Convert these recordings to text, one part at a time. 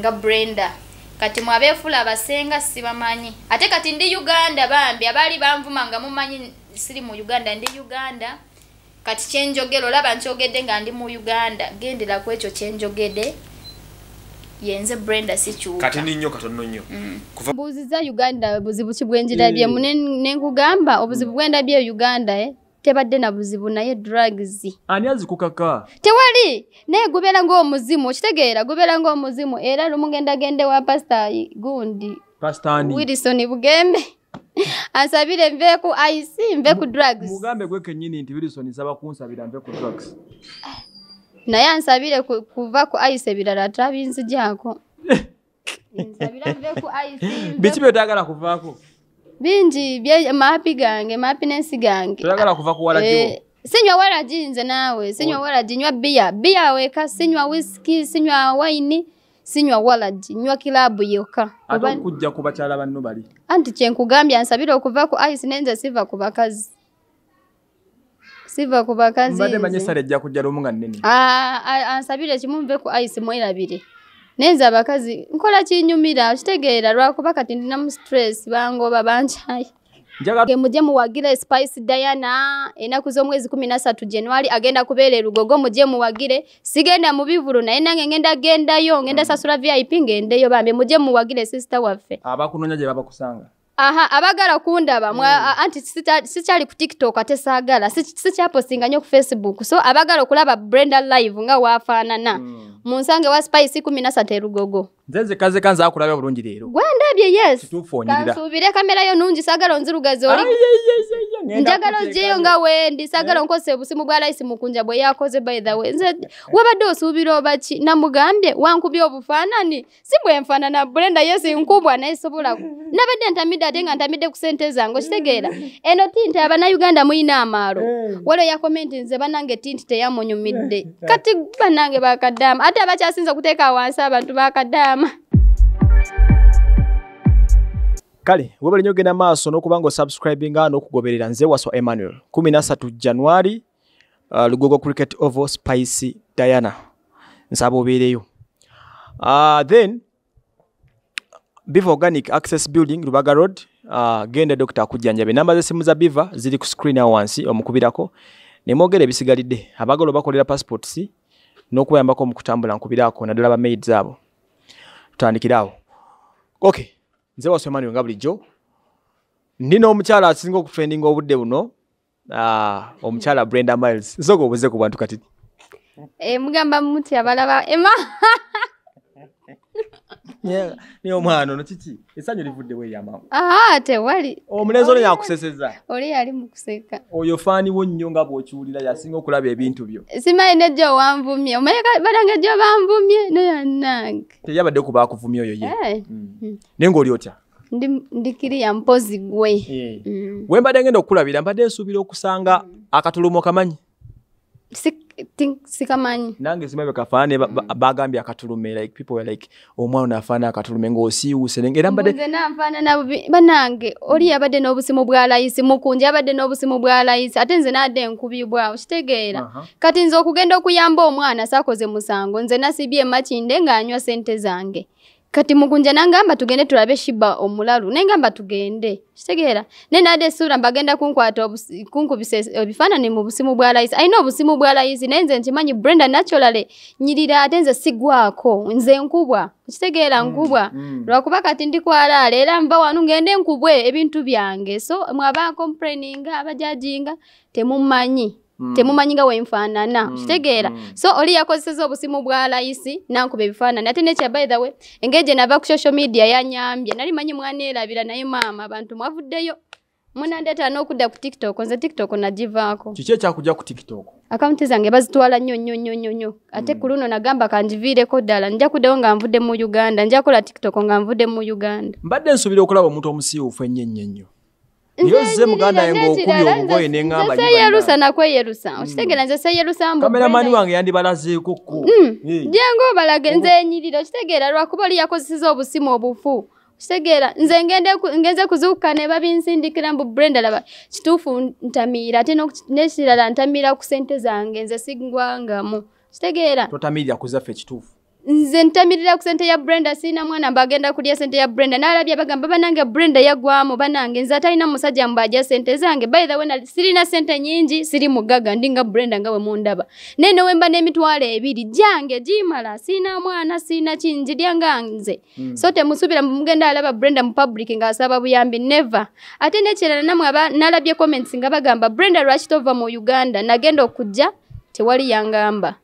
nga brenda. Kati mwabeefula abasenga sibamanyi. Ate kati ndi uganda bambi abaali banvuma nga mumanyi siri mu uganda ndi uganda. Kati kyenjogera olaba nkyogedde nga ndi mu uganda gendera ku ekyo kyenjogedde yenze brenda sikyuka. Kati ndi nnyo katono nnyo. Mbuuziza uganda buzibu ki bwenjirabyemu nenkugamba obuzibu bwendabye uganda eh, tebadde na buzibu naye drugs. Ani azikukaka? Tewali! Naye gubeera ng'omuzimu okitegeera gubeera ng'omuzimu. Era lumugendagende wa pasita gundi. Wilson bugembe. Ansabire nve ku ic nve ku drugs. mugambe gwe kennyini nti wilson nsaba kunsabira nve ku drugs. Naye ansabire ku- kuva ku ic ebirala nve biki byotayagala kuvaako bingi bye- maapi gange maapinensi gange. Toyagala kuva ku wala Eh, sinywa waragi nze naawe sinywa waragi nywa bia bia weka sinywa whisky sinywa waini sinywa waragi nywa kilabu yokka. Ate Oba- okujja ku bakyala banno bali? Anti kyenkugambye ansabire okuva ku ice nenze siva ku bakazi. Siva ku bakazi mbadde manye nze. esala ejja kujja lumu nga nnene. Ah, ansabire kimu nve ku ice mwerabire nenze abakazi nkola kinyumira kitegeera lwakuba kati ndinamu stress bangoba bankyaye mujye muwagire Spice Diana enaku z'omwezi kumi na ssatu January agenda kubeera e Lugogo mujye muwagire. Sigenda mu bivulu naye nange ngenda gendayo ngenda sasula VIP ngendeyo bambe mujye muwagire sister waffe. Abakunoonya gye babakusanga. Aha abagala kundaba a- anti sikyali ku tiktok ate saagala si- sikyapostinga nnyo ku facebook. So abagala okulaba brenda live nga waafaanana munsange wa spice kumi na ssatu e Lugogo nze nze kaze kanze akulabya bulungi leero. Gwandabye yes. Kituufu onyirira kansuubire kamera yo nungi saagala onzirugaze oli. Njagala ogyeyo nga wendi saagala nkozesa obusimu bwa layisi mukunja bwe yakoze by the way. Nze wabadde osuubira oba ki? Namugambye wankubye obufaanani si bwe nfaanana brenda yesi nkubwa naye sobola nabadde ntamidde ate nga ntamidde ku sente zange okitegeera. Eno tinti abannayuganda muyina amaalo. Waliwo yakomenti nze bannange tinti teyamunyumidde. Kati bannange bakaddaama ate abakyasinza okuteeka wansi abantu bakaddaama kale webale nnyo ogenda maaso n'okuba nga osubscribinga n'okugoberera nze waswa emmanuel 13 january uh, lugogo cricket ovo spice diana. Nsaba obeereyo. Uh, then biva organic access building lubaga road uh, genda dr akujjanjabe namba z'essimu za biva ziri ku screen awo wansi omukubirako. Nemwogera ebisigalidde. Abagala obakolera passports n'okubayambako mu kutambula nkubirako naddala ba maids abo tutandikire awo okay nze wasomaniwe nga bulijjo ndi n'omukyala asinga okutrendinga obudde buno ah, omukyala brenda miles. Nsooka obuze ku bantu kati. E, mugamba muti abalaba ema naye omwana ono kiki? Essanyu livuddewo eryamangu aa tewali. Omulenzi ono yakuseseza. oli yali mukuseka oyo faaniwo nnyo nga bw'okiwulira yasinga okulaba ebintu byo. Simanyi nejjo wanvumye. Omanyi ka- banange jjo banvumye? Neyanange teyabadde ku baakuvumya oyo ye. Eh, Mm. naye ng'oli otya? Ndi ndikiriya mpozi gwe Eh. Mm. we mbadde ngenda okukulabira mbadde nsuubira okusanga akatulumo kamanyi sikamanyi. Nange simabe kafaane ba- ba- bagambye akatulume like people were like omwana ono afaana akatulume ng'osiiwuse nenga era mbadde nze nanfaanana bubi banange oli yabadde n'obusimu bwa layisi mukunji yabadde n'obusimu bwa layisi ate nze nadde nkubibwawo kitegeera. Aha. kati nze okugenda okuyamba omwana saakoze musango nze nasibye emakinde ng'anywa sente zange kati mukunja nangamba tugende tulabe shiba omulalu nengamba tugende. Kitegeera. Ne nadde essuula mbagenda kunkwata kunkubisa ebifaanani mu busimu bwa layisi alina obusimu bwa layisi naye nze nkimanyi brenda naturally nyirira ate nze sigwako nze nkubwa. Kitegeera nkubwa. mm. lwakuba kati ndikwalaala era nva wanu ngende nkubwe ebintu byange. So mwaba complaininga abajajinga temumanyi Mm. temumanyi nga wenfaanana kitegeera. mm. so oli yakozeseza obusimu bwa layisi nankuba ebifaanani ate nekya by the way engeri gye nava ku social media yanyambye. Nali manyi mwaneerabira naye maama abantu mwavuddeyo. Munandeetera n'okudda ku tiktok nze tiktok nagivaako. Kiki ekyakujja ku tiktok? Akawunti zange bazitwala nnyo nnyo nnyo nnyo nnyo. Ate ku luno nagamba kanjiviireko ddala nja kuddayo nga nvudde mu uganda nja kola tiktok nga nvudde mu uganda. Mbadde nsuubira okulaba omuntu omusiiwuufu ennyo ennyo ennyo naye ozze muganda yange okubye obugoye neŋŋamba seyerusa nakweyerusa okitegeera nze seyerusa mbu kameramani Brenda- wange yandibalazeeko ko Eh. jenga obalage nze enyirira okitegeera lwakuba oli yakozeseza obusimu obufu. Kitegeera nze ngende ngenze kuzuukuka ne babinsindikira mbu brenda laba kituufu ntamiira ate n'oku- n'ekirala ntamiira ku sente zange nze sigwangamu kitegeera totamirira kuzaffe ekituufu nze ntamirira ku sente ya brenda siina mwana mbagenda kulya sente ya brenda. Naalabye bagamba banange brenda yagwamu banange nze atalina musajja mbajja sente zange. By the way na- sirina sente nyingi siri mugaga ndinga brenda nga we mundaba. Naye newemba n'emitwalo ebiri gyange gimala siina mwana siina kinjirya nga nze. So temusubira mugenda alaba brenda mu public ng'asaba buyambi never. Ate nekirala namwe nalabye comments nga bagamba brenda lwaki tova mu uganda? Nagenda okujja tewali yangamba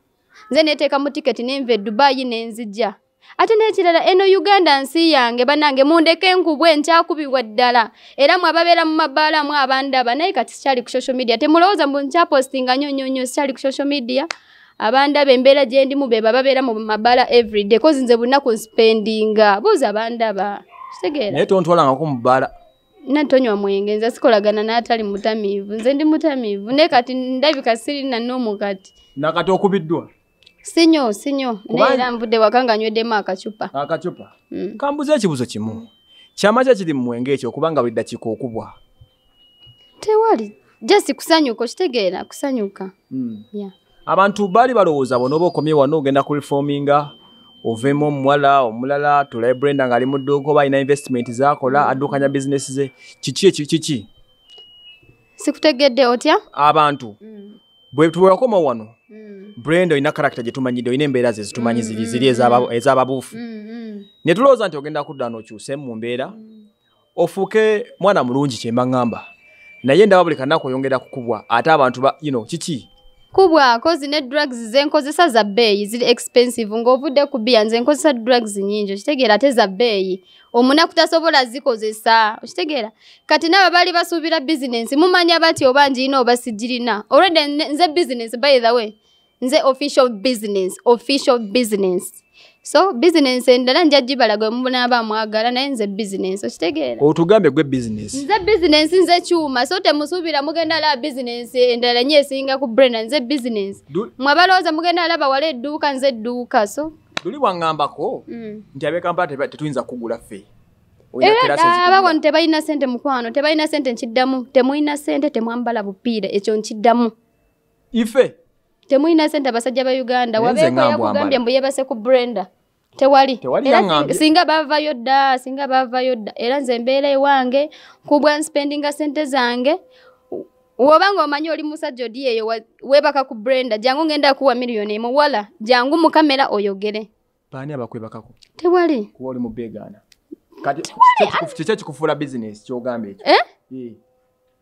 nze neteeka mu tiketi nenva e dubayi nenzijja ate n'ekirala eno uganda nsi yange banange mundeke enkubwe nkyakubibwa ddala. Era mwe ababeera mu mabaala mu abandaba naye kati sikyali ku social media. Temulowooza mbu nkyapostinga nnyo nnyo nnyo sikyali ku social media? Abandaba embeera gye ndimu beba babeera mu mabaala everyday kozi nze bunaku nspendinga buuza abandaba kitegeera. Naye tontwalangako mu bbaala. Natonywa mwenge nze sikolagana n'atali mutamiivu. Nze ndi mutamiivu. Naye kati ndabika sirina n'omu kati. Nakati okubiddwa sinyo sinyo. Kuba- naye era nvudde waka nga nywedemu akacupa. Akacupa? Mm. kambuza ekibuzo kimu. Kiri mu mwenge ekyo okubanga buli ddakiika okubwa? Tewali. Jasi kusanyuka okitegeera kusanyuka. Yeah. abantu baali balowooza bonooba okomye wano ogenda ku reforminga ovemu omuwala omulala tulabe brenda ng'ali mu dduuka oba alina investment zakola adduukanya bizinesi ze. Kiki eki kiki? Sikutegedde otya? Abantu. Bwe tuwakoma wano brenda olina karakita gye tumanyidde olina embeera ze zitumanyi ziri ziri ez'aba- ez'ababuufu. Ne tulowooza nti ogenda kudda n'okyuse mu mbeera ofuuke mwana mulungi kyemba ŋŋamba naye ndaba buli kanaku oyongera kukubwa ate abantu ba you know, kiki kubwako zine drugs zenkozesa za bbeeyi ziri expensive ng'ovudde ku bbiya nze nkozesa drugs nyingi okitegeera ate za bbeeyi omunaku tasobola zikozesa okitegeera kati nabo baali basuubira bizinensi mumanya bati oba njirina oba sigirina olwedde nze business by the way nze official business official business so business endala nja gibala gwe munaaba mwagala naye nze business okitegeera? Otugambe gwe bizinesi nze bizinensi nze kyuma. So temusuubira mugenda alaba bizinensi endala nyo esinga ku brenda nze bizinensi mwe balowooza mugenda alaba wala edduuka nze edduuka so. Luli bwaŋŋambako mm. nti abekampala tetuyinza kugula ffe. Oyina era terasi ezikugula. ddala wano tebalina sente mukwano tebalina sente nkiddamu temulina sente temwambala bupiira ekyo nkiddamu. Ife? Temulina sente abasajja ba uganda Naye nze wabeeko ngambwa yakugambye ambala. mbu yebase ku brenda tewali. Era singa bavayo dda singa bavayo dda era nze embeera ewange kubwa nspendinga sente zange woba nga omanyi oli musajja odi eyo weebaka ku brenda jangu ngenda kuwa miliyoni emu wala jangu mu kamera oyogere. Baani abakwebakako? Tewali. Kuba oli mu beegaana. Kati kiki ekikufuula bizinesi kyogamba ekyo? Eh? Eh.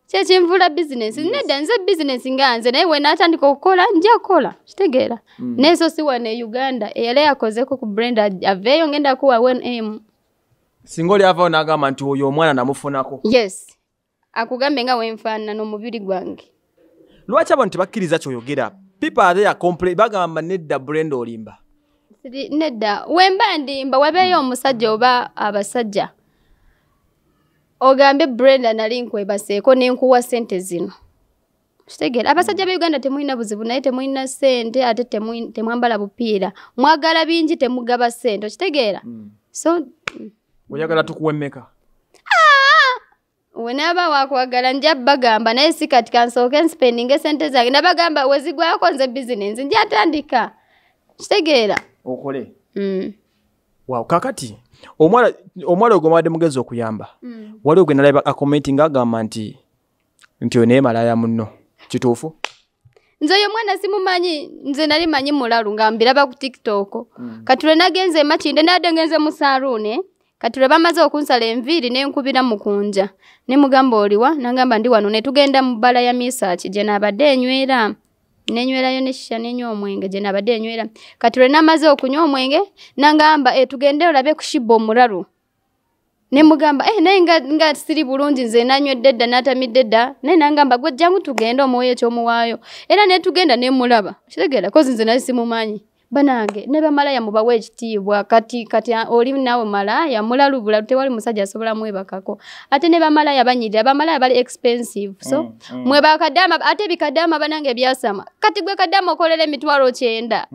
Kyekinvula bizinesi nedda nze bizinesi nga nze naye wenaatandika okukola nja kukola. Kitegeera. Mm. naye so si wano e uganda eyali yakozeko ku brenda aveeyo ngenda kuwa wen singa oli avaayo n'agamba nti oyo omwana namufunako. Yes. Akugambe nga wenfaanana n'omubiri gwange. Lwaki abantu tebakkiriza kyoyogera? People are there complain bagamba nedda brenda olimba. Nedda. Wemba ndimba wabeeyo omusajja oba abasajja ogambe brenda nali nkwebaseeko nenkuwa sente zino. Kitegeera abasajja ba uganda temulina buzibu naye temulina sente ate temwambala bupiira. Mwagala bingi temugaba sente okitegeera so oyagala tukuwa emmeka wenaaba wakwagala nja bagamba naye si kati kansooke nspendinga esente zange. Nabagamba wezigwako nze bizinensi njatandika kitegeera okole mm. waaw kakati omwana ogwo mwadde mugezi okuyamba mm. waliwo gwe nalaba akomenti ng'agamba nti nti oyo naye malaya munno. Kituufu? Nze oyo mwana simumanyi nze nali manyi mulalu nga mbiraba ku tiktok. Katule nagenze emakinde nadde ngenze mu saluuni katule bamaze okunsala enviiri nenkubira mukunja nemugamba oliwa nagamba ndi wano netugenda mu bbala ya misaaki gye naabadde enywera nenywerayo neshisha nenywa omwenge gye naabadde enywera katule namaze okunywa omwenge nagamba e, tugende olabe kushiba omulalu. Nemugamba eh, naye nga, nga siri bulungi nze nanywedde dda natamidde dda naye nangamba gwe jangu tugende omuweyo ekyomuwaayo. Era netugenda nemulaba kitegeera kozi nze nali simumanyi banange ne bamalaya mubawe ekitiibwa. Kati kati oli naawe malaya mulalu bulalu tewali musajja asobola mwebakako. Ate ne bamalaya banyirira bamalaya bali expensive so Mm, mm. mwebakadaama ate bikadaama banange byasama kati gwe kadaama okolera emitwalo kyenda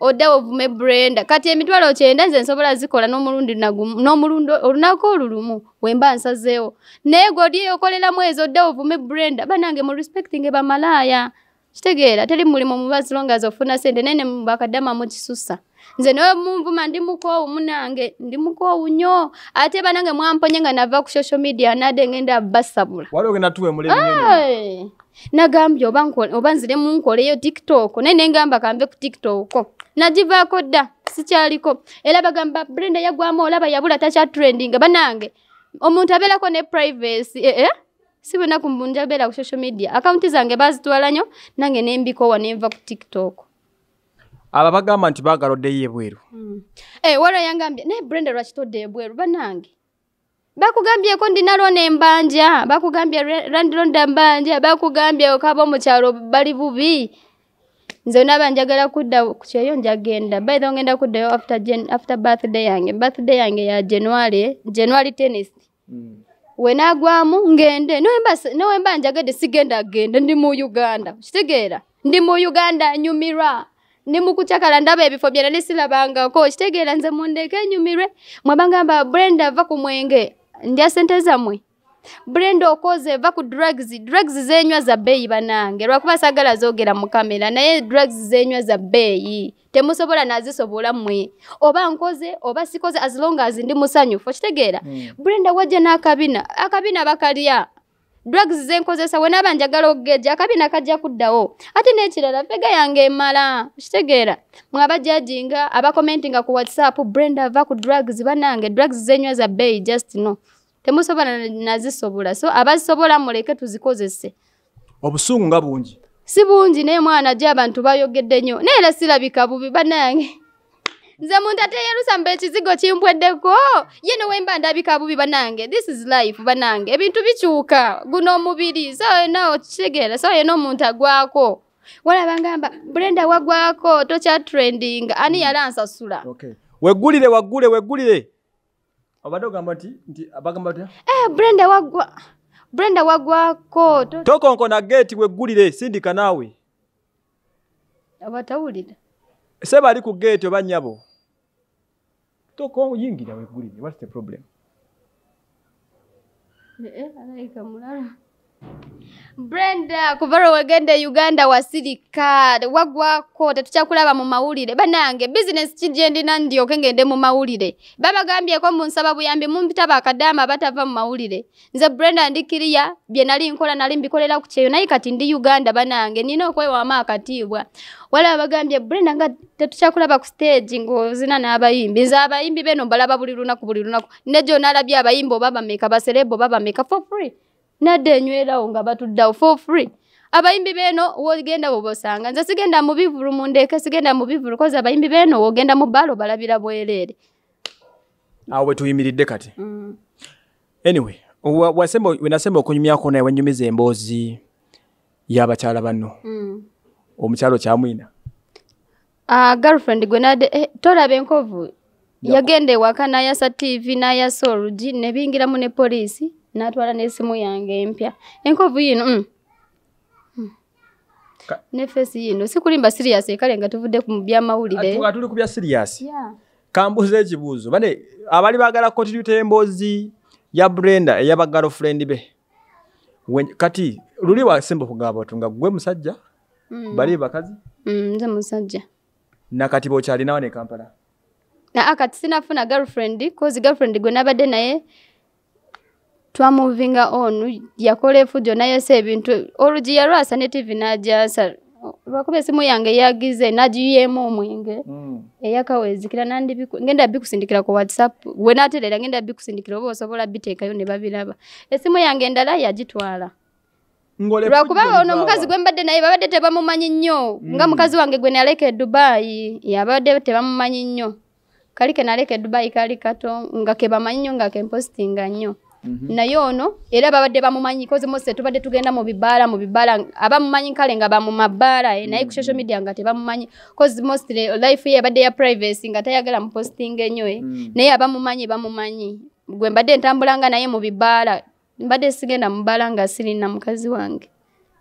odda ovume brenda. Kati emitwalo kyenda nze nsobola zikola n'omulundi n'omulundi olunaku olulumu wemba nsazeewo. Naye gwe odi eyo okoleramu ezo odda ovume brenda. Banange mu respecting bamalaaya kitegeera teri mulimu mubazi longazi ofuna sente naye ne bakadama mu kisusa nze nawe munvuma ndi mukoowu munange ndi mukoowu nnyo. Ate banange mwamponye nga nava ku social media nadde ngenda basabula. Nagambye oba nziremu nkoleyo tiktok naye nengamba kambe ku tiktok. Nagivaako dda sikyaliko. Era bagamba brenda yagwamu olaba yabula takya trending. Banange omuntu abeerako ne privacy eh, eh? Si bwenaku mbunja beera ku social media akawunti zange bazitwala nnyo nange nembikowa nenva ku tiktok. Abo bagamba nti baagala oddeyo ebweru Eh, wala yangambye naye brenda lwakitodde ebweru banange bakugambyeko ndinalona embanja bakugambye landlonda mbanja bakugambye okaba omukyalo bali bubi. Nze naba njagala kudda ku kyeyo njagenda. Baitha ngenda kuddayo after, after birthday yange. Birthday yange ya january january tennis wenagwamu ngende. Nowemba njagadde sigenda genda ndi mu uganda. Kitegeera ndi mu uganda nyumirwa. Ndi mukucakala ndaba ebifo byena nesilabangako kitegeera nze mundeke nyumirwe. Mwabangamba brenda va ku mwenge. Ndya sente zammwe brenda okoze va ku drugs. Drugs zenywa za bbeeyi banange lwakuba sagala zoogera mu kamera? Naye drugs zenywa za bbeeyi. Temusobola nazisobola mmwe. Oba nkoze oba sikoze as long as ndi musanyufu. Okitegeera? Brenda wajja n'akabina. Akabina bakalya. Drugs zenkozesa wenaaba njagala okugeja akabina kajja kuddawo. Ate n'ekirala fega yange emala kitegeera mwabajajinga abakomentinga ku whatsapp brenda ava ku drugs. Banange drugs zenywa za bbeeyi just no temusobola nazisobola. So abazisobola muleke tuzikozese. Obusungu nga bungi. Si bungi naye mwana gye abantu bayogedde nnyo. Naye era sirabika bubi banange nze muntu ateyerusa mba ekizigo kimpweddeko ye nowemba ndabika bubi banange this is life banange ebintu bikyuka guno omubiri. So yena okitegeera so yena omuntu agwako. Walaba ngamba brenda wagwako tokya trending. Ani yali ansasula? Okay. weggulire waggule weggulire obadde ogamba nti nti bagamba tya eh, brenda wagwa brenda wagwako to- tokonkona geeti weggulire sindika naawe. Abatawulira seba ali ku geeti oba nnyabo? Toko yingira weggulire what's the problem? Eh, alayika mulala brenda kuva lwe wegenda e uganda wasirika wagwako tetukyakulaba mu mawulire. Banange bizinesi kijje ndina ndyoke ngende mu mawulire. Babagambyeko munsaba buyambi mumpita bakadaama batava mu mawulire. Nze brenda ndikiriya bye nali nkola nali mbikolera ku kyeyo naye kati ndi uganda banange nina okwewama akatiibwa. Wala bagambye brenda nga tetukyakulaba ku stage ng'ozina n'abayimbi nze abayimbi beno mbalaba buli lunaku buli lunaku. Nejo nalabye abayimbi oba bameka baserebo oba bameka for free nadde enywerawo nga batuddawo for free. Abayimbi beno wogenda bwobosanga nze sigenda mu bivulu mundeke sigenda mu bivulu kozi abayimbi beno wogenda mu bbaala obalabira bwereere. Awo wetuyimiridde kati. Anyway wa- wasemba wenasemba okunyumyako naye wenyumiza emboozi y'abakyala banno. Omukyalo kyamwina Uh, girlfriend gwe nadde eh, tolaba enkovu. Yagenda ewaka n'ayasa tv n'ayasa olugi ne bingiramu ne poliisi n'atwala n'essimu yange empya enkovu yino mm. Mm. Ne feesi yino sikulimba sirias ekale nga tuvudde ku byamawulire nga tuli ku bya siriyasi Yeah. kambuza ekibuuzo. Bane abali baagala kontinuta emboozi ya brenda eyaba girlfriend be. Kati luli wasemba okugamba batu nga gwe musajja? Mm. bali bakazi? Nze musajja. Nakati bokyalinawo ne kampala? Naa kati sinafuna girlfriend kozi girlfriend gwe nabadde naye twamuvinga on yakola efujjo nayesa ebintu olugi yalwasa ne tv najasa lwakuba esimu yange yagize nagiyemu omwenge. Eyakawezikira nandibiku ngenda bikusindikira ku whatsapp. We naterera ngenda bikusindikira oba osobola biteekayo ne babiraba. Esimu yange endala yagitwala. Lwakuba ono omukazi gwe mbadde naye babadde tebamumanyi nnyo. Nga mukazi wange gwe naleka e dubayi yabadde tebamumanyi nnyo. Kali ke naleka e dubayi kali kato nga kebamanyi nnyo nga kempositinga nnyo naye ono era babadde bamumanyi kozi mose tubadde tugenda mu bibaala mu bibaala abamumanyi kale nga bamumabaala eh, naye ku social media nga tebamumanyi. Kozi mostly life ye yabadde ya privacy nga tayagala mupositinga ennyo eh. naye abamumanyi bamumanyi. Gwe mbadde ntambulanga naye mu bibaala mbadde sigenda mu bbaala nga sirina mukazi wange.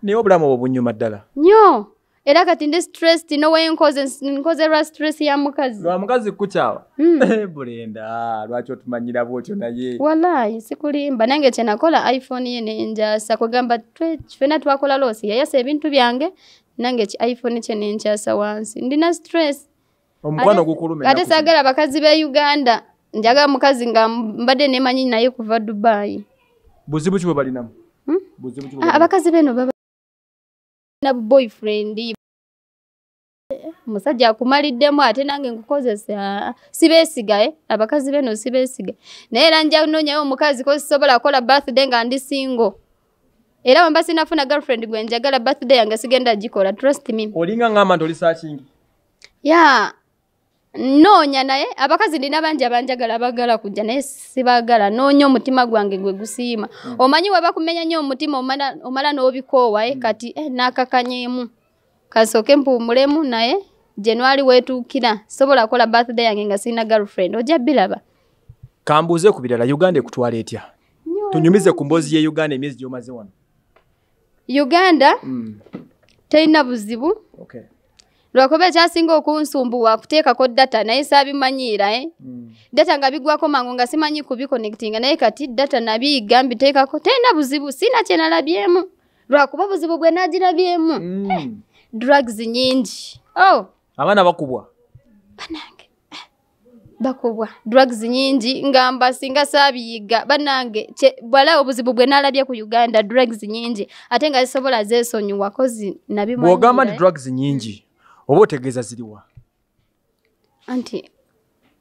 Naye obulamu obwo bunyuma ddala. Nnyo era kati ndi stressed nowe nkoze nkoze lwa stress ya mukazi. Lwa mukazi kukyawa? Mm. bulenda lwaki otumanyira bwotyo naye? Walayi sikulimba. Nange kyenakola iphone ye nenjasa kugamba twe- fena twakola loosi yayasa ebintu byange nange ki iphone kye nenkyasa wansi. Ndina stress. Omukwano gukuluma ate saagala abakazi be uganda njagala mukazi nga mbadde nemanyi naye kuva dubayi buzibu ki bwe balinamu? Hmm? Ah, abakazi beno na boyfriend. Omusajja akumaliddemu ate nange nkukozesa sibeesiga eh? abakazi beno sibeesiga naye era nja noonyayo omukazi ko sisobola kukola birthday nga ndi single. Era wemba sinafuna girlfriend gwe njagala birthday yange sigenda gikola trust me. Olinga ngamba nti oli saakingi? Ya noonya naye abakazi ndina bangi abanjagala abagala kujja naye sibagala. Noonya omutima gwange gwe gusiima. Omanyi weba kumenya nnyo omutima omala, n'obikoowa eh, kati eh, naakakanyeemu kasooke mpuumulemu naye januari weetuukira sobola kukola birthday yange nga sirina girlfriend. Ojja biraba. Kambuuze ku birala uganda ekutwala etya? Tunyumize ku mboozi ye uganda emyezi gyomaze wano. Uganda Mm, terina buzibu. Lwakuba ekyasinga okunsumbuwa kuteekako data naye saabimanyiira eh? Mm. data nga bigwako mangu nga simanyi kubiconnectinga naye kati data nabiyiga mbiteekako terina buzibu sina kyenalabyemu lwakuba buzibu bwe nagirabyemu. Mm. drugs nyingi oh. Abaana bakubwa? Banange eh, bakubwa. Drugs nyingi ngamba singa saabiyiga. Banange kye- bwala obuzibu bwe nalabye ku uganda drugs nyingi ate nga zisobola zeesonyiwako zi- bw'ogamba nti nabimanyiira drugs nyingi oba otegeeza ziriwa anti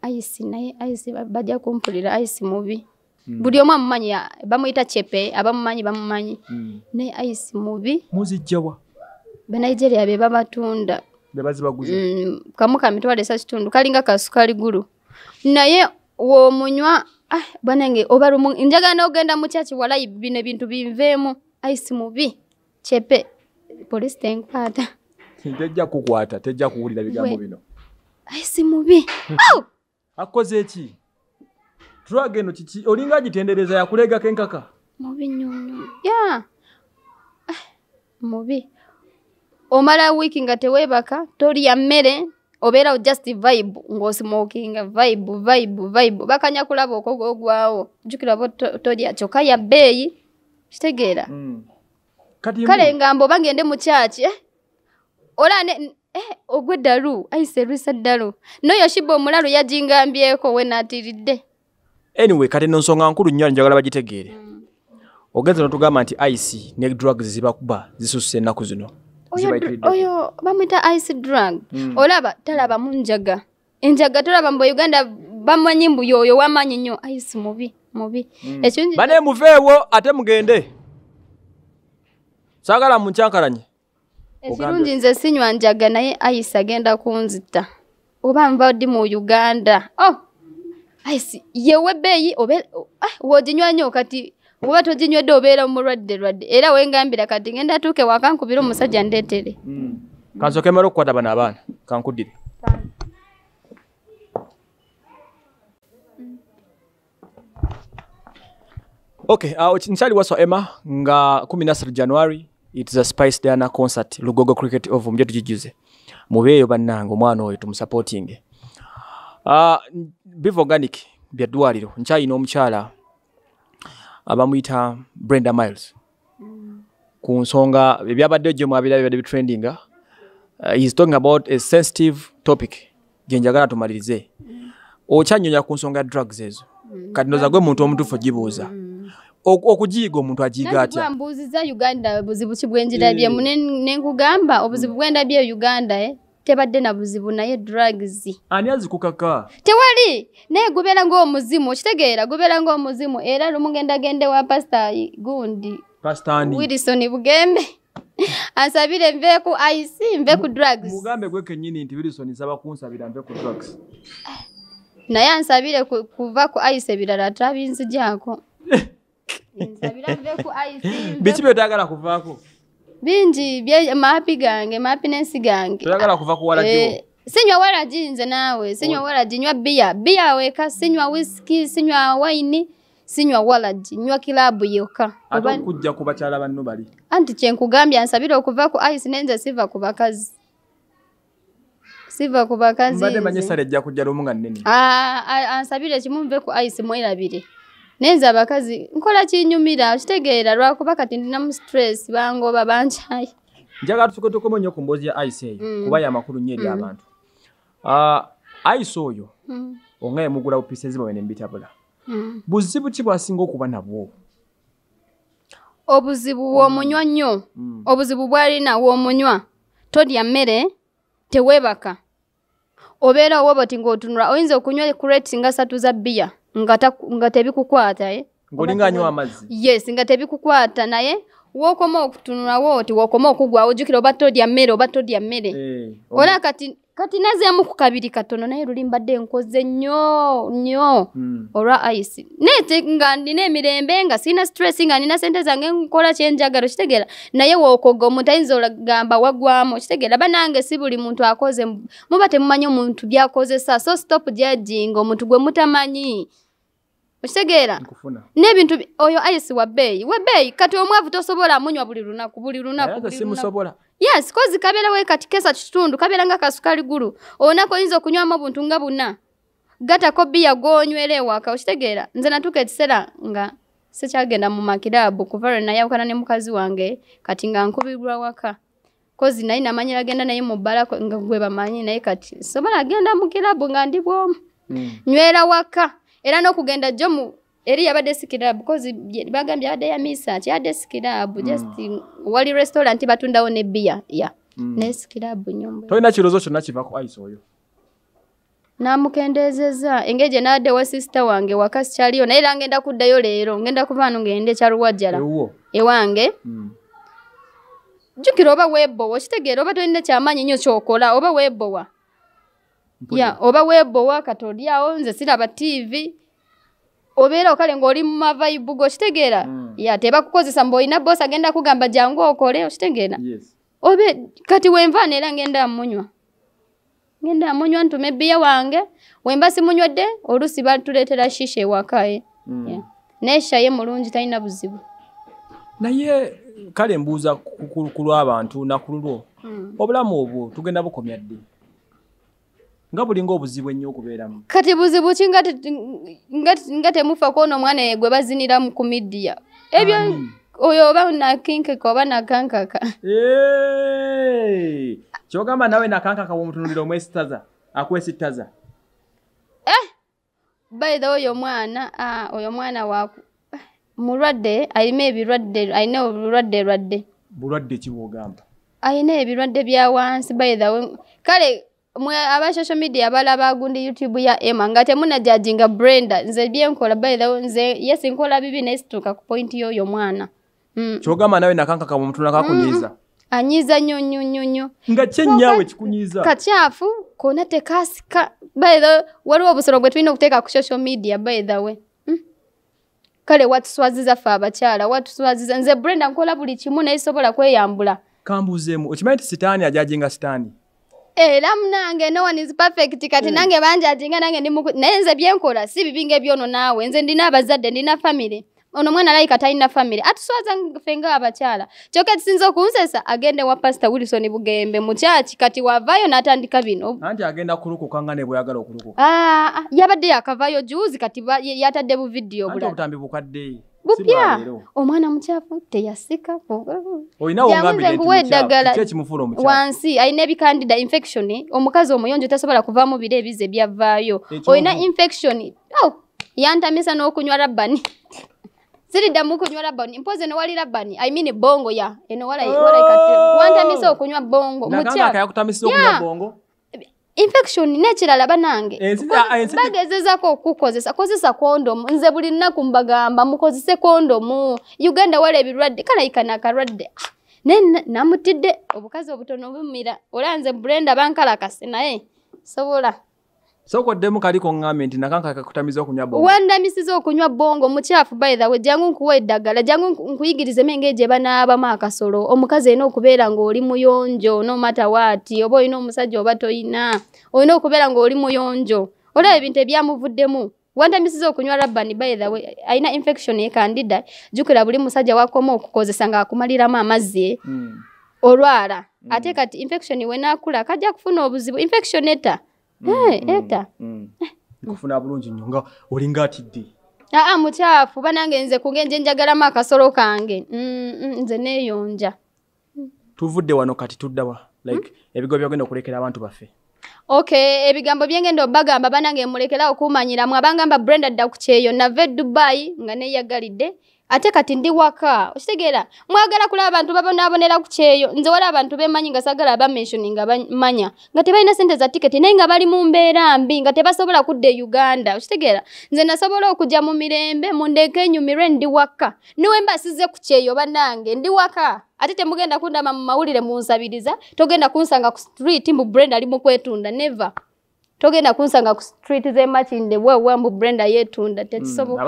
ayisi naye ayisi ba- bajja kumpulira ayisi mubi buli omu amumanyi bamuyita kyepe abamumanyi bamumanyi. Mm. naye ayisi mubi muzijjawa banigeria be babatunda. Be bazibaguza? Mm, kamu ka mitwalo esa kitundu kalinga kasukali gulu. Naye womunywa ah, bwanange oba lumu njagala n'ogenda mu kyaki walayi bino ebintu binveemu. Ayisi mubi kyepe polisi tenkwata tejja kukwata tejja kuwulira bigambo bino. Ayisi mubi. Au! akoze eki drug eno kiki? Olinga agitendereza yakuleegako enkaka? Mubi nnyo ya! Ah, mubi. Omala wiiki nga teweebaka tolya mmere obeera just vibe ng'osimokinga vibe vibe vibe. Bakanya kulaba okogogwawo jjukira bo to- tolya kyokka ya bbeeyi. Kitegeera. Mm. kati kale ngamba oba ngende mu kyaki? Ola ne eh, ogwe ddalu ayise lwisa ddalu noyo shiba omulalu yagingambyeko we naatiridde anyway kati eno nsonga nkulu nnyo njagala bagitegeere. Ogenza notugamba nti ice ne drugs zibakuba zisusse ennaku zino oyo, bamwita ice drug. Mm. olaba talabamu njaga. Enjaga tolaba mbu uganda bamanyi mbu yoyo wamanyi nnyo ice mubi mubi. Ekirungi bane muveewo ate mugende. Saagala munkyankalanye ekirungi nze sinywa njaga naye ice agenda kunzita. Oba nva ddi mu uganda. Oh! Ice yewe bbeeyi obe ah, woginywa nnyo kati oba toginywedde obeera mulwadde lwadde. Era wengambira kati ngenda tuuke wakankubira omusajja ndeetere. Kansooke mala okukwata bano abaana. Kankuddire. Okay uh, nkyali waswa emma nga 13 january its a spice diana concert lugogo cricket of muje tugijuze mubeeyo bannange omwana oyo tumusupportinge. Uh, biva organic byaddwaliro nkyalina omukyala abamuyita brenda miles. Ku nsonga ebyabadde gye mwabirabye bibadde bitrendinga uh, he's talking about a sensitive topic. Gyenjagala tumalirize. Okyannyonya ku nsonga ya drugs ezo. Kati ndoza gwe muntu omutuufu ogibuuza. Ok- okugiyiga omuntu agiyiga atya? mbuuziza uganda buzibu ki bwenjirabyemu Ne- nenkugamba obuzibu bwendabye e uganda eh, tebadde na buzibu naye drugs. Ani azikukaka? Tewali! Naye gubeera ng'omuzimu okitegeera gubeera ng'omuzimu. Era lumu gendagende wa pasita gundi. Wilson bugembe. Ansabire nve ku ic nve ku drugs. mugambe gwe kennyini nti wilson nsaba kunsabira nve ku drugs. Naye ansabire ku- kuva ku ic ebirala atabinzijako biki byotayagala kuvaako? Bingi maapi gange maapinensi gange. Toyagala kuva ku walajo Eh, sinywa waragi nze naawe sinywa waragi nywa biya biya weka sinywa whisky sinywa waini sinywa waragi nywa kilabu yokka. Ate okujja ku bakyala banno bali? Anti kyenkugambye ansabire okuva ku ice nenze siva ku bakazi. Siva ku bakazi mbadde manye esala ejja kujja lumu nga nnene. Ah, ah, ansabire kimu nve ku ice mwerabire nenze abakazi nkola kinyumira okitegeera lwakuba kati ndinamu stress bangoba bankyayi njagala tusoke tukome nnyo ku mboozi ya ice eyo Mm. kuba yamakulu nnyo eri abantu. Ah, ice oyo Mm, onga yemugula bupiisa eziba wene mbitabula mm. buzibu ki bwasinga okuba nabwo? Obuzibu bw'omunywa nnyo. Mm. obuzibu bw'alina w'omunywa todya mmere teweebaka obeera owoba oti ng'otunula oyinza okunywa kureti nga satu za bbiya nga tebikukwata eh? ng'olinga anywa amazzi? Yes nga tebikukwata naye wookoma okutunulawo oti wookoma okugwawo ojjukira oba todya mmere oba todya mmere. Eh, ola kati kati nazeemu ku kabiri katono naye luli mbadde nkoze nnyo nnyo. Mm. olwa ice. Nete nga nina emirembe nga sina stress nga nina sente zange nkola kyenjagala kitegeera naye wookoga omuntu ayinza olagamba wagwamu kitegeera banange si buli muntu akoze muba temumanyi omuntu byakozesa so stop judging omuntu gwe mutamanyi okitegeera n'ebintu bi- oyo ice wabbeeyi wabbeeyi kati omwavu tosobola amunywa buli lunaku buli lunaku lunaku. simusobola. Yes kozi kabeerawo kati kesa kitundu kabeera nga kasukali gulu. Olunaku oyinza okunywamu obuntu nga buna. Gatako biya gonywera ewaka. Okitegeera nze natuuka ekiseera nga sikyagenda mu makiraabu kuva lwe nayawukana ne mukazi wange kati nga nkubirwa waka. Kozi naye namanyira genda naye mu bbala nga gwe bamanyi naye kati sobola genda mu kiraabu nga ndi bwomu. Mm. nywera waka era n'okugenda jjo mu eri yabadde sikirabu kozi bye- bagambye yabadde ya misa kyabadde sikirabu just wali restaurant batundawo ne biya ya. Mm. naye sikirabu nyumba tolina kirowoozo kyonna kiva ku ice oyo? Namukendezeza engeri naadde wa sisita wange waka sikyaliyo naye era ngenda kuddayo leero ngenda kuvaano ngende kyaluwajjala. Ewange Mm. jjukira oba weebowa okitegeera oba tolina kyamaanyi nnyo kyokola oba weebowa ya oba weebowa katolyawo nze siraba tv obeera okale ng'oli mu mavaibu go okitegeera? Mm. ya tebakukozesa mbu olina boosi agenda kugamba jangu okole okitegeera? Yes. Obe kati wenvaana era ngenda amunywa ngenda amunywa ntuma ebbiya wange. Wemba simunywedde oluusi batuleetera shisha ewakaye. Mm. Yeah. naye shaye mulungi talina buzibu. Naye kale mbuuza ku- ku- ku lw'abantu naku lulwo. Obulamu obwo tugenda bukomya ddi nga bulinga obuzibu ennyo okubeeramu. Kati buzibu ki nga te- nga- nga temufa kwona omwana gwe bazinira ku midiya ebyo oyo oba nakinkeka oba nakankaka Eh, kyogamba nawe nakankaka bwomutunulira omwesitaza akwesitaza by the oyo mwana ah, oyo mwana waku mulwadde alina ebirwadde alina obulwadde lwadde. Bulwadde ki bwogamba? Alina ebirwadde bya wansi by the kale mwe aba social media abalaba gundi youtube ya emma nga temunajajinga brenda nze byenkola by the nze yes nkola bibi naye situuka ku point y'oyo mwana. Mm. kyogamba nawe nakankaka bwomutunula kakunyiiza anyiza nnyo nnyo nnyo nnyo nga kyenyaawe kikunyiiza kakyafu kona tekasika by the way waliwo obusolo bwe tulina okuteeka ku social media by the way. Mm. kale watuswaziza ffe abakyala watuswaziza nze brenda nkola buli kimu naye sobola kweyambula. Kambuuzeemu okimanyi ti sitaani ajajinga sitaani era munange no one is perfect kati nange banjajinga nange ndi muku- naye nze byenkola si bibinga ebyono naawe nze ndina abazadde ndina famire ono mwana alayika talina famire atuswaza ffe ngaabakyala kyokka ekisinza okunsesa agende wa pasita wilson bugembe mukyaki kati wavaayo n'atandika bino. Anti agenda kulukuka nga ne bweyagala okulukuka. Ah, ah, yabadde yakavaayo juuzi kati yatadde bu vidiyo anti bulala. obutambi bukadde bupya omwana mukyafu teyasika olinawo Jangu nze nkuwa eddagala wansi alina ebikandida infection omukazi omuyonjo tasobola kuvaamu biro ebize byavaayo Ekyovu. olina infection. Oh, yantamisa n'okunywa labani siriddamu kunywa labani mpozi eno wali labani i mean bongo ya. Eno wala Oh! wantamisa okunywa bongo. Mukyafu infection n'ekirala banange Ensi- Kozi- ah, ensi- bagezezako okukozesa kozesa kondomu. Nze buli lunaku mbagamba mukozese kondomu. Uganda wala ebirwadde kalayikana akalwadde naye na- namutidde obukazi obutono bumira ola nze brenda bankalakase naye sobola sokoddemu kaliko ŋŋambye nti nakanga kakutamiza okunya bongo. Wandamisiza okunywa bongo mukyafu way jangu nkuwa eddagala jangu nku- nkuyigirizemu engeri gye banaabamu akasolo. Omukazi olina okubeera ng'oli muyonjo no mata waati oba olina omusajja oba toyina olina okubeera ng'oli muyonjo. Olaba ebintu ebyamuvuddemu. Wandamisiza okunywa the way alina infection ye candida jjukira buli musajja wakoma okukozesa ng'akumaliramu amazzi Mm. olwala. Ate kati infection wenaakula kajja kufuna obuzibu. Infection eta Eh, eta Mm. nkufuna bulungi nnyo nga olinga atidde aa mukyafu. Banange nze kugenje njagalamu akasolo kange. Mm, mm, nze neeyonja. Tuvudde wano kati tuddawa like ebigo byagenda okulekera abantu baffe. Okay ebigambo byengenda obagamba banange mulekerawo kumanyiramu abangamba brenda dda ku kyeyo nava e dubai nga neyagalidde ate kati ndi waka okitegeera? Mwagala kulaba abantu babonaabonera ku kyeyo. Nze wali abantu bemanyi nga sagala abamensioni nga bamanya nga tebalina sente za tiketi naye nga bali mu mbeera mbi nga tebasobola kudda e uganda. Okitegeera? Nze nasobola okujja mu mirembe mundeeke enyumirwe ndi waka. Niwe mbasize ku kyeyo bannange ndi waka? Ate temugenda kundaba mu mawulire munsabiriza togenda kunsanga ku street mu brenda ali mu kwetunda neva togenda kunsanga ku street zemakinde wewe mbu brenda yetunda tekisoboka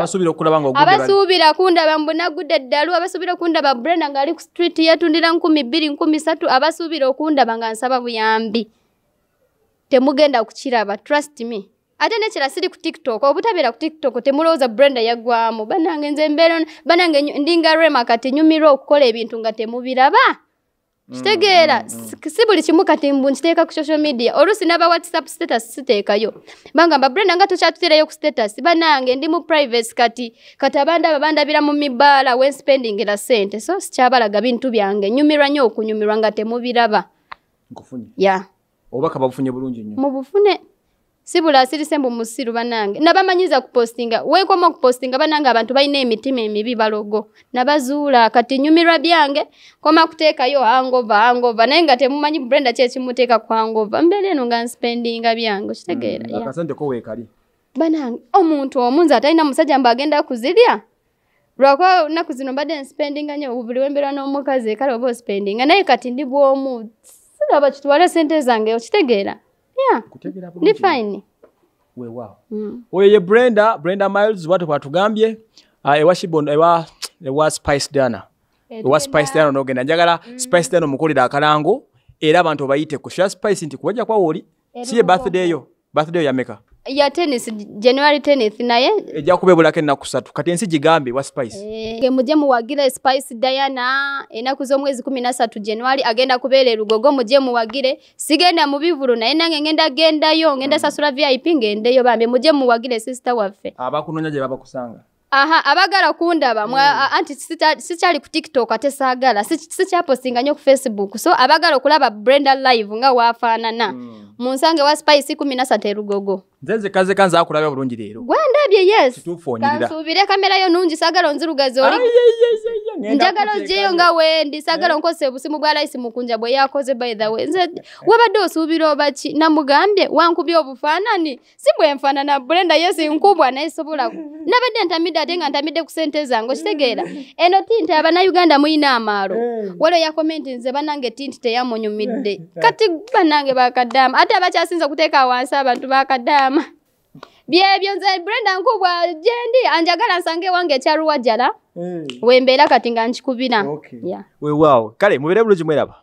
abasuubira kundaba mbu nagudde eddalu abasuubira okundaba brenda ngaali ku street yetundira nkumi bbiri nkumi satu abasuubira okundaba nga nsaba buyambi. Temugenda kukiraba trust me. Ate nekira siri ku tiktok obutabeera ku tiktok temulowooza brenda yaggwamu banange nze mbeera banange nyu- ndinga rema kati nyumirwa okukola ebintu nga temubiraba kitegeera si si buli kimu kati mbu nkiteeka ku social media oluusi naba whatsapp status siteekayo. Bangamba brenda nga tokyatuteerayo ku status banange ndi mu privacy kati kati abandaba bandabira mu mibaala wenspendingira sente so sikyabalaga bintu byange. Nyumirwa nnyo okunyumirwa nga temubiraba. Ya. Obubaka babufunye bulungi nnyo. Mu bufune sibula asirise mbu musiru banange nabamanyiza kupostinga wenkoma okupostinga banange abantu balina emitima emibi balogo. Nabazuula kati nyumirwa byange koma kuteekayo hangova hangova naye nga temumanyi brenda kyekimuteeka ku hangova mbeera eno nga nspendinga byange okitegeera weekali? Banange omuntu omu nze atalina musajja mbu agenda kuzirya? Lwakuba naku zino mbadde nspendinga nnyo buli wembeera n'omukazi kale oba ospendinga. Naye kati ndi bwomu siraba kitwale sente zange okitegeera ndi fine weewaawo Mm. oyo ye brenda brenda miles bwate bwatugambye ah, ewa shibono ewa ewa spice dana ewa spice dana nogenda njagala spice dana omukolera akalango era abantu obayite ku sha spice nti kuwajja kwawo oli si ye birthday yo. Birthday yo yameka ya tennis january tennis naye? Ejja kubeebulako ennaku ssatu. Kati ensi gigambe wa spice? Ge mujye muwagire spice diana. Ennaku z'omwezi kumi na ssatu january agenda kubeera erugogo mujye muwagire. Sigenda mu bivulu naye nange ngenda gendayo ngenda sasula vip ngendeyo bambe mujye muwagire sisita waffe. Abakunoonya gye babakusanga aha abagala kundaba. A- anti sikyali ku tiktok ate saagala Si- sikyapostinga nnyo ku facebook. So abagala okulaba brenda live nga waafaanana munsange wa spice kumi na ssatu erugogo nze nze kaze kanze akulabya bulungi leero. Gwandabye yes. Kansuubire kamera yo nungi saagala onzirugazi oli njagala ogyeyo nga wendi saagala nkozesa obusimu bwa layisi mukunja bwe yakoze by the way. Nze wabadde osuubira obaki namugambye wankubye obufaanani si bwe nfaanana brenda yesi nkubwa naye sobola nabadde ntamidde ate nga ntamidde ku sente zange okitegeera. Eno tinti abannayuganda muyina amaalo. Waliwo yakomenti nze banange tinti teyamunyumidde. Kati banange bakaddaama ate abakyasinza okuteeka wansi abantu bakaddaama. Byebyo nze brenda nkubwa gyendi anjagala nsange wange ekyaluwajjala wembeera kati nga nkikubira Okay. Yeah. weewaawo kale mubeere bulungi mweraba